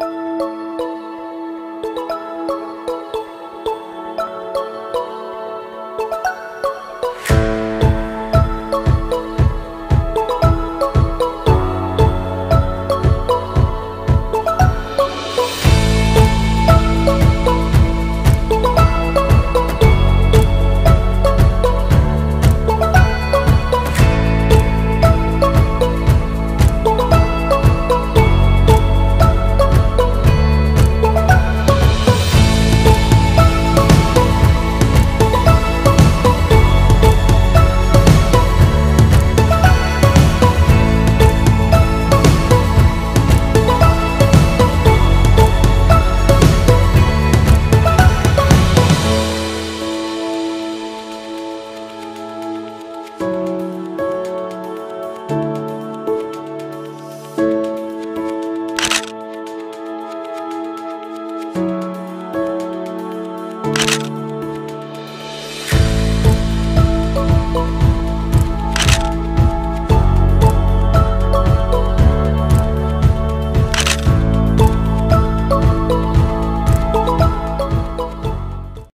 you